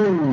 Ooh.